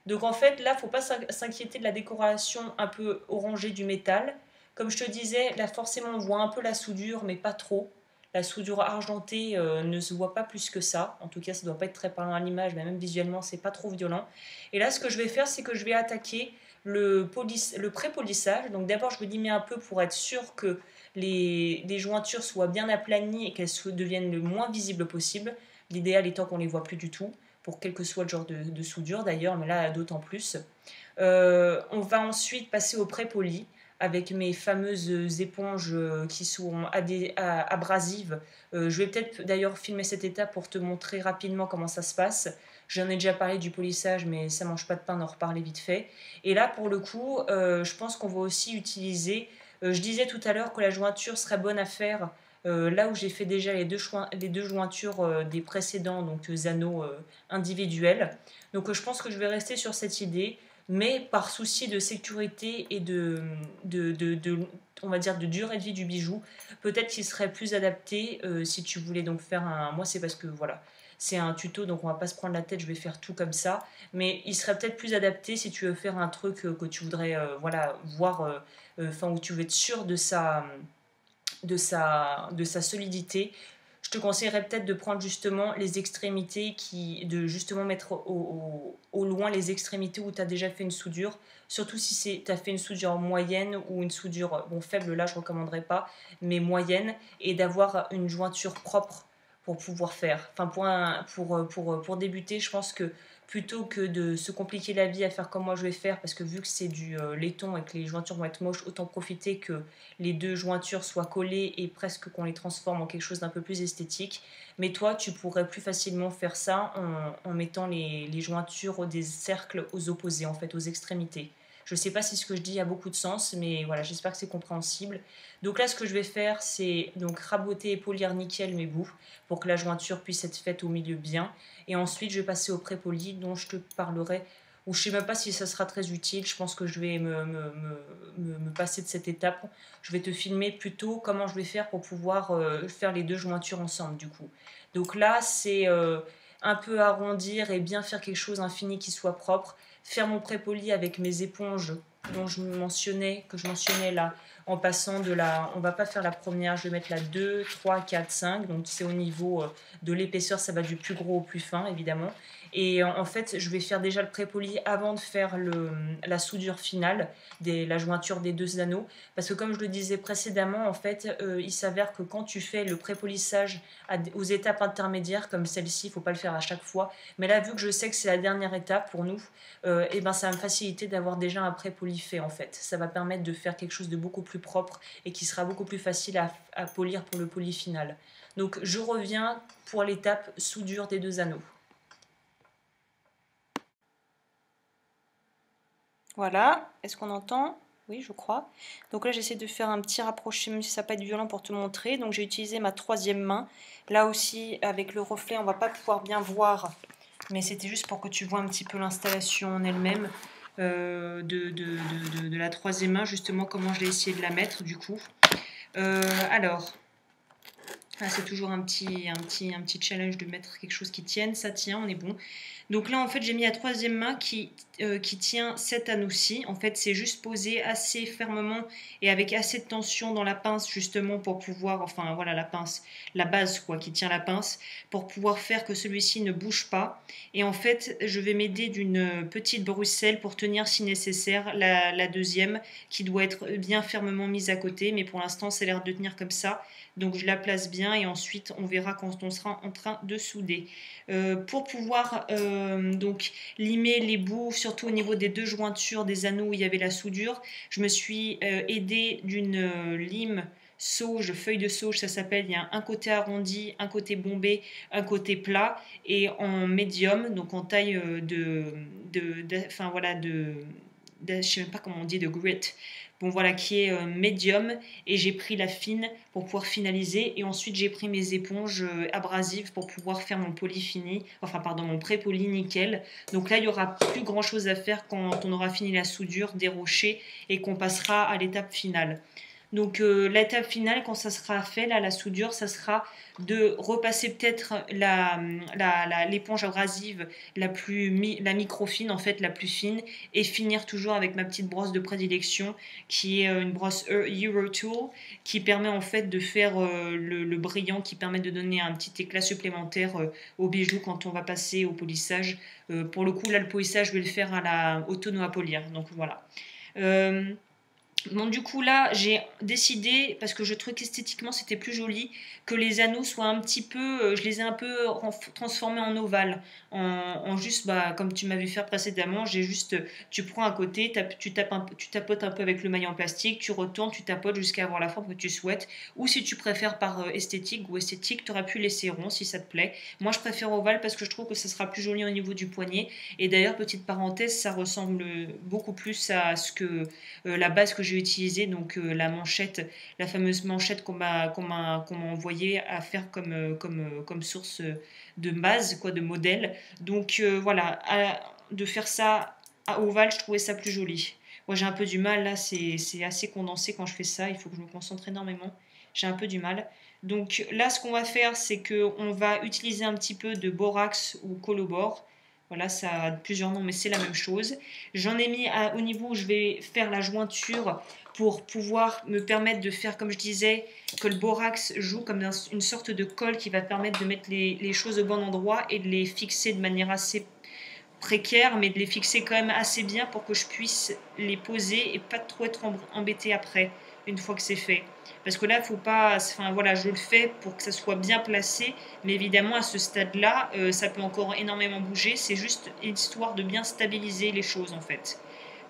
Donc en fait, là, faut pas s'inquiéter de la décoration un peu orangée du métal. Comme je te disais, là forcément on voit un peu la soudure, mais pas trop. La soudure argentée euh, ne se voit pas plus que ça. En tout cas, ça ne doit pas être très parlant à l'image, mais même visuellement, c'est pas trop violent. Et là, ce que je vais faire, c'est que je vais attaquer le, le pré-polissage. Donc d'abord, je me dis un peu pour être sûr que les, jointures soient bien aplanies et qu'elles deviennent le moins visibles possible. L'idéal étant qu'on les voit plus du tout pour quel que soit le genre de, soudure d'ailleurs, mais là d'autant plus. Euh, on va ensuite passer au pré-poli avec mes fameuses éponges euh, qui sont abrasives. Euh, je vais peut-être d'ailleurs filmer cette étape pour te montrer rapidement comment ça se passe. J'en ai déjà parlé du polissage, mais ça mange pas de pain d'en reparler vite fait. Et là, pour le coup, je pense qu'on va aussi utiliser. je disais tout à l'heure que la jointure serait bonne à faire euh, là où j'ai fait déjà les deux, les deux jointures euh, des précédents donc euh, anneaux individuels. Donc je pense que je vais rester sur cette idée, mais par souci de sécurité et de, de, on va dire de durée de vie du bijou, peut-être qu'il serait plus adapté si tu voulais donc faire un. Moi c'est parce que voilà, c'est un tuto, donc on va pas se prendre la tête, je vais faire tout comme ça. Mais il serait peut-être plus adapté si tu veux faire un truc que tu voudrais voilà, voir, enfin où tu veux être sûr de sa, de sa, de sa solidité, je te conseillerais peut-être de prendre justement les extrémités, qui, de justement mettre au, loin les extrémités où tu as déjà fait une soudure, surtout si tu as fait une soudure moyenne ou une soudure, bon faible là je ne recommanderais pas, mais moyenne, et d'avoir une jointure propre pour pouvoir faire. Enfin pour, pour, pour, pour débuter, je pense que plutôt que de se compliquer la vie à faire comme moi je vais faire, parce que vu que c'est du euh, laiton et que les jointures vont être moches, autant profiter que les deux jointures soient collées et presque qu'on les transforme en quelque chose d'un peu plus esthétique. Mais toi, tu pourrais plus facilement faire ça en, mettant les, les jointures des cercles aux opposés, en fait, aux extrémités. Je ne sais pas si ce que je dis a beaucoup de sens, mais voilà, j'espère que c'est compréhensible. Donc là, ce que je vais faire, c'est donc raboter et polir nickel mes bouts pour que la jointure puisse être faite au milieu bien. Et ensuite, je vais passer au pré-poli dont je te parlerai ou je ne sais même pas si ça sera très utile. Je pense que je vais me, me, me, passer de cette étape. Je vais te filmer plutôt comment je vais faire pour pouvoir euh, faire les deux jointures ensemble du coup. Donc là, c'est euh, un peu arrondir et bien faire quelque chose infini qui soit propre faire mon pré-poli avec mes éponges dont je mentionnais, que je mentionnais là, en passant de la, on va pas faire la première, je vais mettre la 2, 3, 4, 5, donc c'est au niveau euh, de l'épaisseur, ça va du plus gros au plus fin évidemment, et en fait, je vais faire déjà le pré-poli avant de faire la soudure finale, des, la jointure des deux anneaux. Parce que comme je le disais précédemment, en fait, euh, il s'avère que quand tu fais le pré-polissage aux étapes intermédiaires, comme celle-ci, il faut pas le faire à chaque fois. Mais là, vu que je sais que c'est la dernière étape pour nous, et euh, eh ben, ça va me faciliter d'avoir déjà un pré-poli fait, en fait. Ça va permettre de faire quelque chose de beaucoup plus propre et qui sera beaucoup plus facile à, à polir pour le poli final. Donc, je reviens pour l'étape soudure des deux anneaux. Voilà, est-ce qu'on entend? Oui, je crois. Donc là, j'essaie de faire un petit rapproché, même si ça va pas être violent pour te montrer. Donc j'ai utilisé ma troisième main. Là aussi, avec le reflet, on va pas pouvoir bien voir, mais c'était juste pour que tu vois un petit peu l'installation en elle-même euh, de, de, la troisième main, justement comment je l'ai essayé de la mettre du coup. Euh, alors, ah, c'est toujours un petit, un, petit, un petit challenge de mettre quelque chose qui tienne. Ça tient, on est bon. Donc là, en fait, j'ai mis la troisième main qui, euh, qui tient cet anneau-ci. En fait, c'est juste posé assez fermement et avec assez de tension dans la pince, justement, pour pouvoir, enfin, voilà, la pince, la base, quoi, qui tient la pince, pour pouvoir faire que celui-ci ne bouge pas. Et en fait, je vais m'aider d'une petite bruxelle pour tenir, si nécessaire, la, la deuxième, qui doit être bien fermement mise à côté. Mais pour l'instant, c'est l'air de tenir comme ça. Donc je la place bien et ensuite on verra quand on sera en train de souder. Euh, pour pouvoir euh, donc limer les bouts, surtout au niveau des deux jointures des anneaux où il y avait la soudure, je me suis euh, aidée d'une lime sauge, feuille de sauge, ça s'appelle. Il y a un côté arrondi, un côté bombé, un côté plat et en médium, donc en taille de, de, enfin voilà, de, de, je sais même pas comment on dit, de grit bon voilà, qui est euh, médium, et j'ai pris la fine pour pouvoir finaliser, et ensuite j'ai pris mes éponges euh, abrasives pour pouvoir faire mon poli fini, enfin pardon, mon pré-poli nickel. Donc là, il y aura plus grand chose à faire quand on aura fini la soudure des rochers et qu'on passera à l'étape finale. Donc euh, l'étape finale, quand ça sera fait, là, la soudure, ça sera de repasser peut-être l'éponge abrasive la plus la microfine, en fait, la plus fine, et finir toujours avec ma petite brosse de prédilection, qui est euh, une brosse Euro Tool, qui permet en fait de faire euh, le, brillant, qui permet de donner un petit éclat supplémentaire au bijou quand on va passer au polissage. pour le coup, là, le polissage, je vais le faire à la auto à polir. Donc voilà. Bon, du coup, là, j'ai décidé, parce que je trouvais qu'esthétiquement c'était plus joli, que les anneaux soient un petit peu. Euh, je les ai un peu transformés en ovale. En, juste, bah, comme tu vu faire précédemment, j'ai juste. Tu prends un côté, tu, tapes tu tapotes un peu avec le maillot en plastique, tu retournes, tu tapotes jusqu'à avoir la forme que tu souhaites. Ou si tu préfères par euh, esthétique ou esthétique, tu aurais pu laisser rond si ça te plaît. Moi, je préfère ovale parce que je trouve que ça sera plus joli au niveau du poignet. Et d'ailleurs, petite parenthèse, ça ressemble beaucoup plus à ce que euh, la base que j'ai utilisé donc euh, la manchette, la fameuse manchette qu'on m'a qu'on m'a envoyé à faire comme euh, comme euh, comme source de base quoi de modèle. Donc voilà, de faire ça à ovale, je trouvais ça plus joli. Moi j'ai un peu du mal là, c'est assez condensé quand je fais ça, il faut que je me concentre énormément. J'ai un peu du mal. Donc là, ce qu'on va faire, c'est qu'on va utiliser un petit peu de borax ou colobore voilà, ça a plusieurs noms, mais c'est la même chose. J'en ai mis au niveau où je vais faire la jointure pour pouvoir me permettre de faire, comme je disais, que le borax joue comme une sorte de colle qui va permettre de mettre les, choses au bon endroit et de les fixer de manière assez précaire, mais de les fixer quand même assez bien pour que je puisse les poser et pas trop être embêté après, une fois que c'est fait. Parce que là, faut pas. Enfin voilà, je le fais pour que ça soit bien placé, mais évidemment à ce stade-là, euh, ça peut encore énormément bouger. C'est juste histoire de bien stabiliser les choses en fait.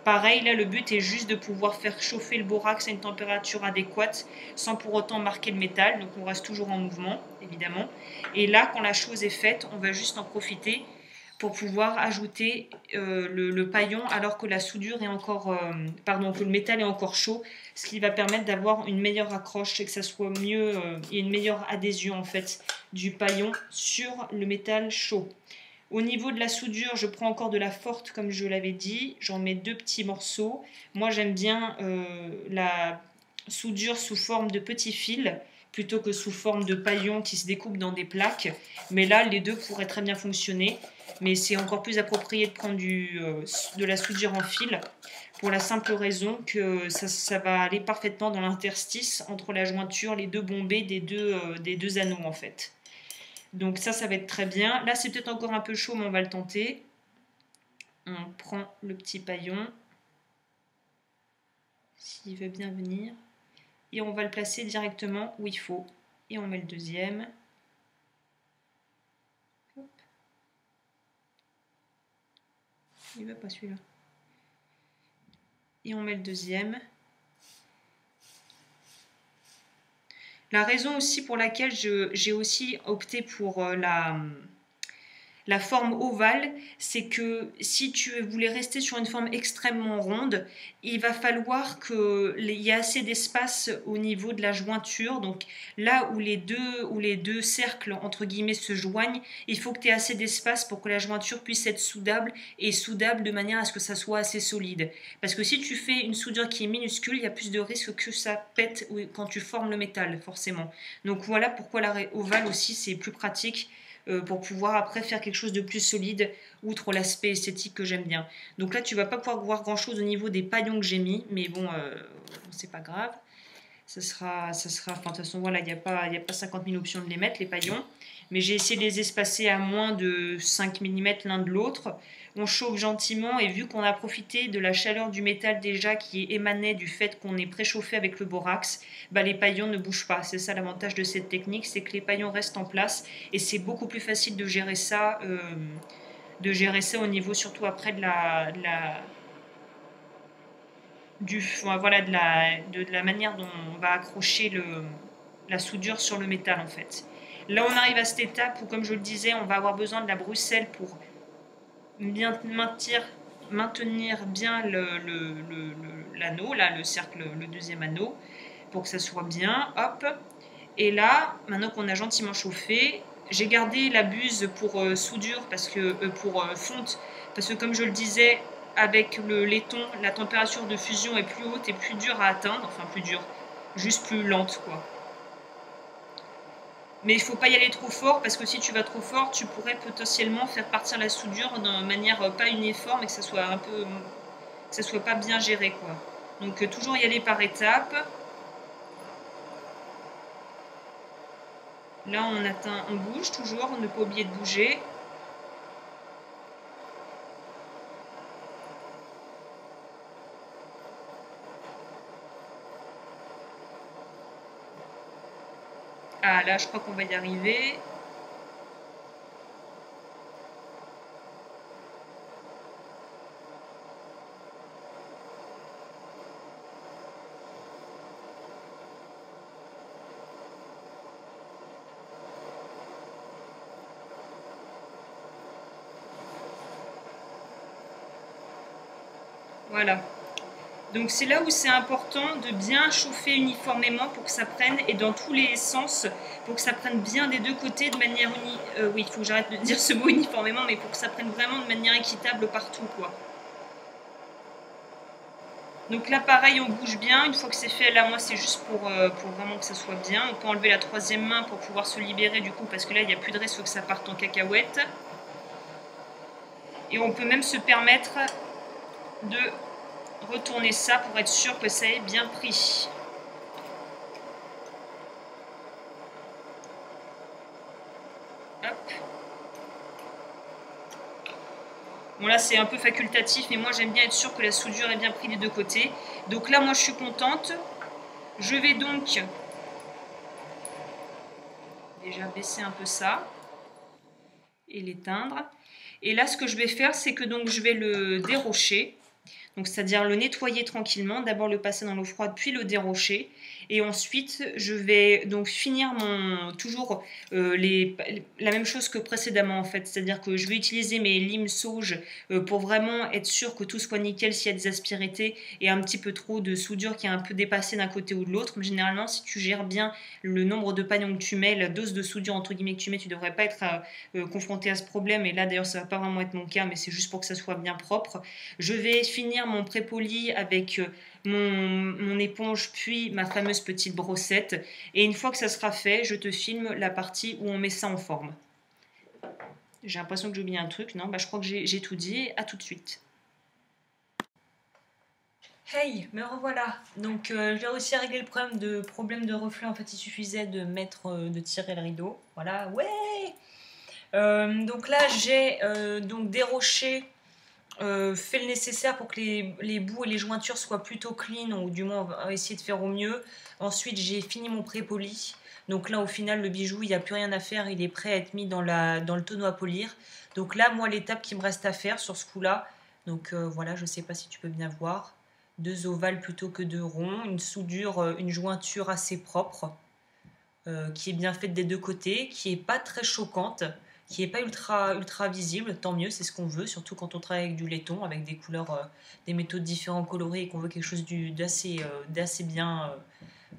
Pareil, là, le but est juste de pouvoir faire chauffer le borax à une température adéquate sans pour autant marquer le métal. Donc, on reste toujours en mouvement, évidemment. Et là, quand la chose est faite, on va juste en profiter pour pouvoir ajouter euh, le, paillon alors que la soudure est encore, euh, pardon, que le métal est encore chaud, ce qui va permettre d'avoir une meilleure accroche et que ça soit mieux, euh, et une meilleure adhésion en fait du paillon sur le métal chaud. Au niveau de la soudure, je prends encore de la forte comme je l'avais dit, j'en mets deux petits morceaux. Moi j'aime bien la soudure sous forme de petits fils plutôt que sous forme de paillon qui se découpe dans des plaques. Mais là, les deux pourraient très bien fonctionner mais c'est encore plus approprié de prendre euh, de la soudure en fil pour la simple raison que ça, va aller parfaitement dans l'interstice entre la jointure, les deux bombés des deux, euh, des deux anneaux en fait. Donc ça, ça va être très bien. Là, c'est peut-être encore un peu chaud, mais on va le tenter. On prend le petit paillon, s'il veut bien venir, et on va le placer directement où il faut. Et on met le deuxième. Il veut pas celui-là. Et on met le deuxième. La raison aussi pour laquelle j'ai aussi opté pour euh, la, la forme ovale, c'est que si tu voulais rester sur une forme extrêmement ronde, il va falloir qu'il y ait assez d'espace au niveau de la jointure. Donc là où les deux, où les deux cercles entre guillemets se joignent, il faut que tu aies assez d'espace pour que la jointure puisse être soudable et soudable de manière à ce que ça soit assez solide. Parce que si tu fais une soudure qui est minuscule, il y a plus de risque que ça pète quand tu formes le métal, forcément. Donc voilà pourquoi la ovale aussi c'est plus pratique pour pouvoir après faire quelque chose de plus solide, outre l'aspect esthétique que j'aime bien. Donc là, tu vas pas pouvoir voir grand chose au niveau des paillons que j'ai mis, mais bon, euh, c'est pas grave. Ça sera, ça sera, de toute façon, il n'y a, pas, a pas 50 000 options de les mettre, les paillons. Mais j'ai essayé de les espacer à moins de 5 mm l'un de l'autre on chauffe gentiment et vu qu'on a profité de la chaleur du métal déjà qui émanait du fait qu'on est préchauffé avec le borax, bah les paillons ne bougent pas. C'est ça l'avantage de cette technique, c'est que les paillons restent en place et c'est beaucoup plus facile de gérer ça, euh, de gérer ça au niveau surtout après de la, du, voilà, de, la, de, la manière dont on va accrocher le, la soudure sur le métal en fait. Là on arrive à cette étape où comme je le disais on va avoir besoin de la bruxelle pour maintenir bien l'anneau, le, là le cercle, le deuxième anneau, pour que ça soit bien. Hop. Et là, maintenant qu'on a gentiment chauffé, j'ai gardé la buse pour euh, soudure, parce que, euh, pour euh, fonte, parce que comme je le disais, avec le laiton, la température de fusion est plus haute et plus dure à atteindre, enfin plus dure, juste plus lente quoi. Mais il faut pas y aller trop fort parce que si tu vas trop fort, tu pourrais potentiellement faire partir la soudure de manière pas uniforme et que ça soit un peu soit pas bien géré quoi. Donc toujours y aller par étapes. Là, on atteint, on bouge toujours, ne pas oublier de bouger. Je crois qu'on va y arriver. Voilà. Donc c'est là où c'est important de bien chauffer uniformément pour que ça prenne, et dans tous les sens, pour que ça prenne bien des deux côtés de manière uni... Euh, oui, il faut que j'arrête de dire ce mot uniformément, mais pour que ça prenne vraiment de manière équitable partout, quoi. Donc là, pareil, on bouge bien. Une fois que c'est fait, là, moi, c'est juste pour, euh, vraiment que ça soit bien. On peut enlever la troisième main pour pouvoir se libérer, du coup, parce que là, il n'y a plus de faut que ça parte en cacahuète. Et on peut même se permettre de retourner ça pour être sûr que ça ait bien pris. Hop. Bon là c'est un peu facultatif mais moi j'aime bien être sûr que la soudure est bien prise des deux côtés. Donc là moi je suis contente. Je vais donc déjà baisser un peu ça et l'éteindre. Et là ce que je vais faire c'est que donc je vais le dérocher. Donc, c'est-à-dire le nettoyer tranquillement, d'abord le passer dans l'eau froide, puis le dérocher. Et ensuite, je vais donc finir mon toujours euh, la même chose que précédemment en fait, c'est-à-dire que je vais utiliser mes limes sauge euh, pour vraiment être sûr que tout soit nickel s'il y a des aspérités et un petit peu trop de soudure qui est un peu dépassée d'un côté ou de l'autre. Généralement, si tu gères bien le nombre de pagnons que tu mets, la dose de soudure entre guillemets que tu mets, tu devrais pas être euh, confronté à ce problème. Et là, d'ailleurs, ça va pas vraiment être mon cas, mais c'est juste pour que ça soit bien propre. Je vais finir mon pré-poli avec mon, éponge puis ma fameuse petite brossette. Et une fois que ça sera fait, je te filme la partie où on met ça en forme. J'ai l'impression que j'ai oublié un truc. Non, bah, je crois que j'ai tout dit. À tout de suite. Hey, me revoilà. Donc euh, j'ai réussi à régler le problème de problème de reflet. En fait, il suffisait de mettre, euh, de tirer le rideau. Voilà, ouais. Euh, donc là, j'ai donc déroché euh, fait le nécessaire pour que les, bouts et les jointures soient plutôt clean, ou du moins on va essayer de faire au mieux. Ensuite, j'ai fini mon pré-poli. Donc là, au final, le bijou, il n'y a plus rien à faire, il est prêt à être mis dans, le tonneau à polir. Donc là, moi, l'étape qui me reste à faire sur ce coup-là, donc euh, voilà, je ne sais pas si tu peux bien voir, deux ovales plutôt que deux ronds, une soudure, euh, une jointure assez propre, qui est bien faite des deux côtés, qui n'est pas très choquante qui n'est pas ultra, ultra visible, tant mieux, c'est ce qu'on veut, surtout quand on travaille avec du laiton, avec des couleurs, euh, des métaux différents colorés et qu'on veut quelque chose d'assez euh, bien,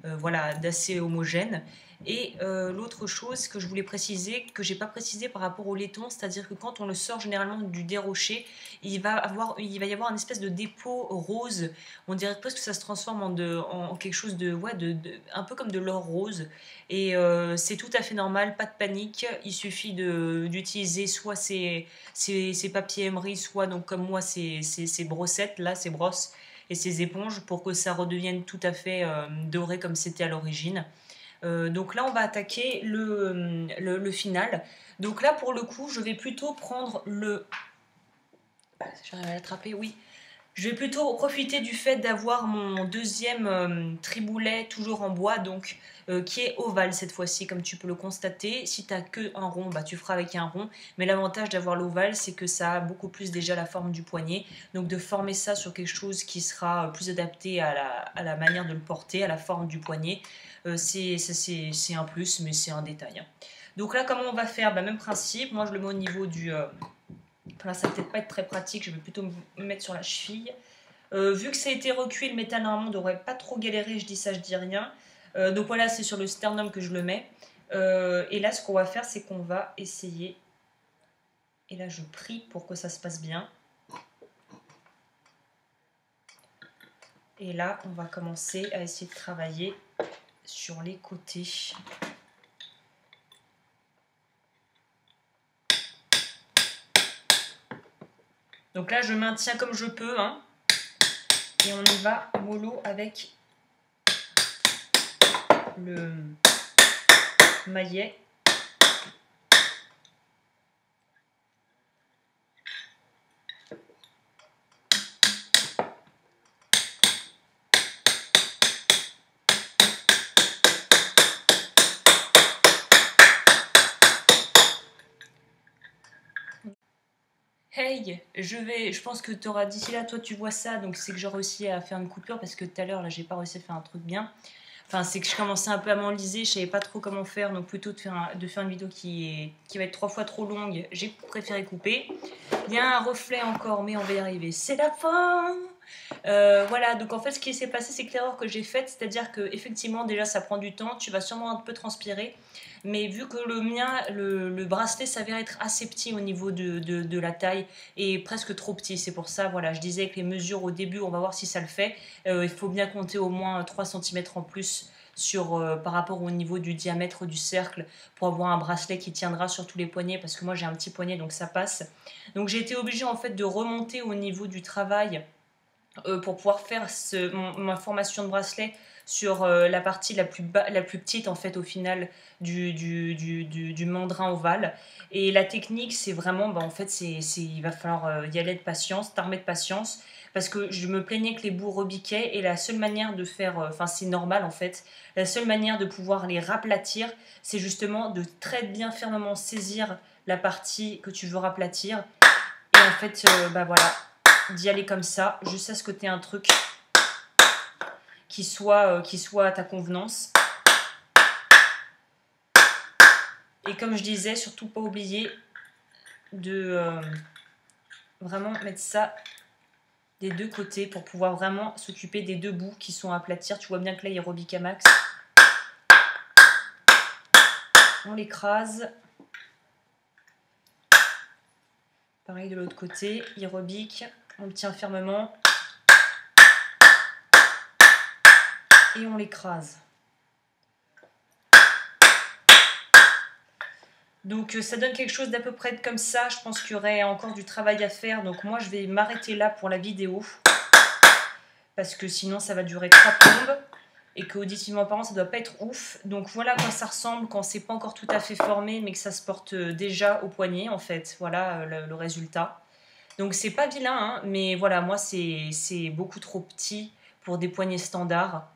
euh, voilà, d'assez homogène. Et euh, l'autre chose que je voulais préciser, que j'ai pas précisé par rapport au laiton, c'est-à-dire que quand on le sort généralement du dérocher, il va, avoir, il va y avoir une espèce de dépôt rose. On dirait presque que ça se transforme en, quelque chose de, ouais, de, un peu comme de l'or rose. Et euh, c'est tout à fait normal, pas de panique. Il suffit d'utiliser soit ces, ces, ces, papiers émery, soit donc comme moi ces, ces, ces brossettes, là, ces brosses et ces éponges pour que ça redevienne tout à fait euh, doré comme c'était à l'origine. Euh, donc là, on va attaquer le, final. Donc là, pour le coup, je vais plutôt prendre le... J'arrive à l'attraper, oui. Je vais plutôt profiter du fait d'avoir mon deuxième euh, triboulet toujours en bois, donc euh, qui est ovale cette fois-ci, comme tu peux le constater. Si tu n'as que un rond, bah, tu feras avec un rond. Mais l'avantage d'avoir l'ovale, c'est que ça a beaucoup plus déjà la forme du poignet. Donc de former ça sur quelque chose qui sera plus adapté à la, manière de le porter, à la forme du poignet, c'est un plus, mais c'est un détail. Hein. Donc là, comment on va faire? Bah, Même principe, moi je le mets au niveau du... Là, ça va peut-être pas être très pratique, je vais plutôt me mettre sur la cheville. Euh, vu que ça a été recuit, le métal normalement devrait pas trop galérer, je dis ça, je dis rien. Euh, donc voilà, c'est sur le sternum que je le mets. Euh, et là, ce qu'on va faire, c'est qu'on va essayer. Et là, je prie pour que ça se passe bien. Et là, on va commencer à essayer de travailler sur les côtés. Donc là, je maintiens comme je peux. Hein. Et on y va mollo avec le maillet. Je vais, je pense que tu auras d'ici là, toi tu vois ça, donc c'est que j'ai réussi à faire une coupure parce que tout à l'heure là j'ai pas réussi à faire un truc bien. Enfin, c'est que je commençais un peu à m'enliser, je savais pas trop comment faire, donc plutôt de faire, de faire une vidéo qui, qui va être trois fois trop longue, j'ai préféré couper. Il y a un reflet encore, mais on va y arriver. C'est la fin euh, voilà, donc en fait, ce qui s'est passé, c'est que l'erreur que j'ai faite, c'est-à-dire que effectivement, déjà, ça prend du temps, tu vas sûrement un peu transpirer, mais vu que le mien, le, bracelet s'avère être assez petit au niveau de, la taille et presque trop petit, c'est pour ça, voilà, je disais que les mesures au début, on va voir si ça le fait. Euh, il faut bien compter au moins 3 cm en plus sur, euh, par rapport au niveau du diamètre du cercle pour avoir un bracelet qui tiendra sur tous les poignets parce que moi j'ai un petit poignet donc ça passe. Donc j'ai été obligée en fait de remonter au niveau du travail euh, pour pouvoir faire ma formation de bracelet sur euh, la partie la plus, la plus petite en fait au final du, du, du, mandrin ovale. Et la technique c'est vraiment, bah, en fait c'est, il va falloir euh, y aller de patience, t'armer de patience. Parce que je me plaignais que les bouts rebiquaient et la seule manière de faire, enfin c'est normal en fait, la seule manière de pouvoir les raplatir c'est justement de très bien fermement saisir la partie que tu veux raplatir. Et en fait bah voilà d'y aller comme ça, juste à ce côté un truc qui soit, euh, qui soit à ta convenance. Et comme je disais, surtout pas oublier de euh, vraiment mettre ça des deux côtés pour pouvoir vraiment s'occuper des deux bouts qui sont à aplatir. Tu vois bien que là il y a max. On l'écrase. Pareil de l'autre côté, il on tient fermement et on l'écrase. Donc euh, ça donne quelque chose d'à peu près comme ça. Je pense qu'il y aurait encore du travail à faire. Donc moi je vais m'arrêter là pour la vidéo. Parce que sinon ça va durer trois plombes. Et qu'auditivement parlant ça doit pas être ouf. Donc voilà quoi ça ressemble quand c'est pas encore tout à fait formé. Mais que ça se porte euh, déjà au poignet en fait. Voilà euh, le résultat. Donc c'est pas vilain, hein, mais voilà, moi c'est beaucoup trop petit pour des poignées standards.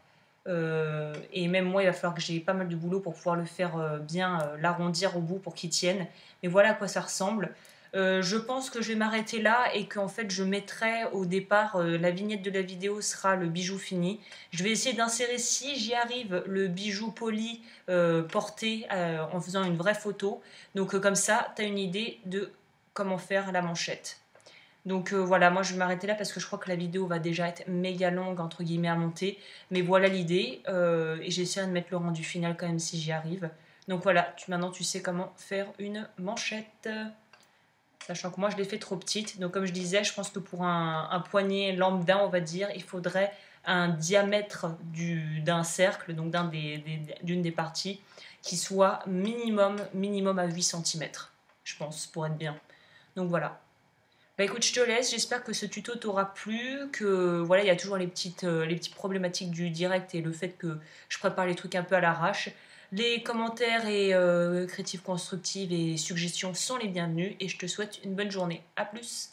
Euh, et même moi, il va falloir que j'ai pas mal de boulot pour pouvoir le faire euh, bien, euh, l'arrondir au bout pour qu'il tienne. Mais voilà à quoi ça ressemble. je pense que je vais m'arrêter là et qu'en fait je mettrai au départ la vignette de la vidéo sera le bijou fini. Je vais essayer d'insérer si j'y arrive le bijou poli porté en faisant une vraie photo. Donc comme ça, tu as une idée de comment faire la manchette. Donc euh, voilà, moi je vais m'arrêter là parce que je crois que la vidéo va déjà être méga longue entre guillemets à monter. Mais voilà l'idée euh, et j'essaierai de mettre le rendu final quand même si j'y arrive. Donc voilà, maintenant tu sais comment faire une manchette. Sachant que moi je l'ai fait trop petite. Donc comme je disais, je pense que pour un, poignet lambda on va dire, il faudrait un diamètre d'un cercle, donc d'une des, des, parties, qui soit minimum, minimum à 8 cm, je pense, pour être bien. Donc voilà. Bah écoute, je te laisse. J'espère que ce tuto t'aura plu. Que voilà, il y a toujours les petites, euh, les petites problématiques du direct et le fait que je prépare les trucs un peu à l'arrache. Les commentaires et euh, critiques constructives et suggestions sont les bienvenus. Et je te souhaite une bonne journée. A plus